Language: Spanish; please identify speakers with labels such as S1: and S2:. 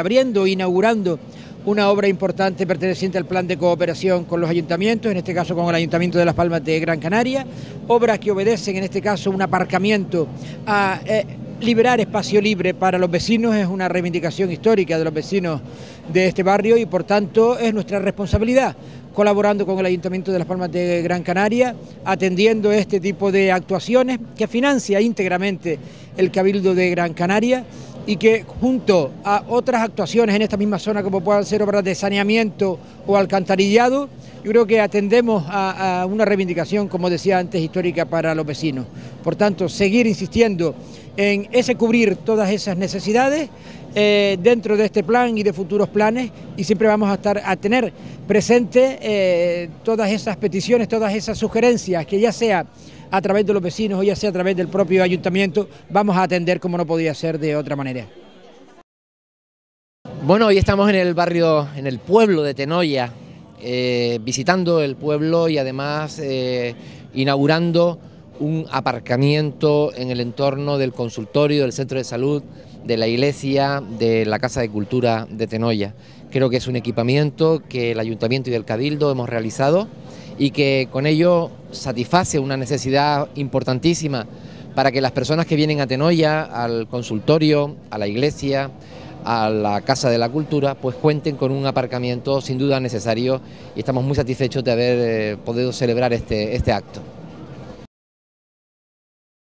S1: abriendo inaugurando una obra importante perteneciente al plan de cooperación con los ayuntamientos, en este caso con el Ayuntamiento de Las Palmas de Gran Canaria, obras que obedecen en este caso un aparcamiento a eh, liberar espacio libre para los vecinos, es una reivindicación histórica de los vecinos de este barrio y por tanto es nuestra responsabilidad colaborando con el Ayuntamiento de Las Palmas de Gran Canaria, atendiendo este tipo de actuaciones que financia íntegramente el Cabildo de Gran Canaria y que junto a otras actuaciones en esta misma zona como puedan ser obras de saneamiento o alcantarillado, yo creo que atendemos a, una reivindicación, como decía antes, histórica para los vecinos. Por tanto, seguir insistiendo en ese cubrir todas esas necesidades eh, dentro de este plan y de futuros planes y siempre vamos a estar a tener presente eh, todas esas peticiones, todas esas sugerencias que ya sea a través de los vecinos o ya sea a través del propio ayuntamiento, vamos a atender como no podía ser de otra manera.
S2: Bueno, hoy estamos en el barrio, en el pueblo de Tenoya, eh, visitando el pueblo y además eh, inaugurando un aparcamiento en el entorno del consultorio, del centro de salud, de la iglesia, de la Casa de Cultura de Tenoya. Creo que es un equipamiento que el Ayuntamiento y el Cabildo hemos realizado y que con ello satisface una necesidad importantísima para que las personas que vienen a Tenoya, al consultorio, a la iglesia, a la Casa de la Cultura, pues cuenten con un aparcamiento sin duda necesario y estamos muy satisfechos de haber eh, podido celebrar este, este acto.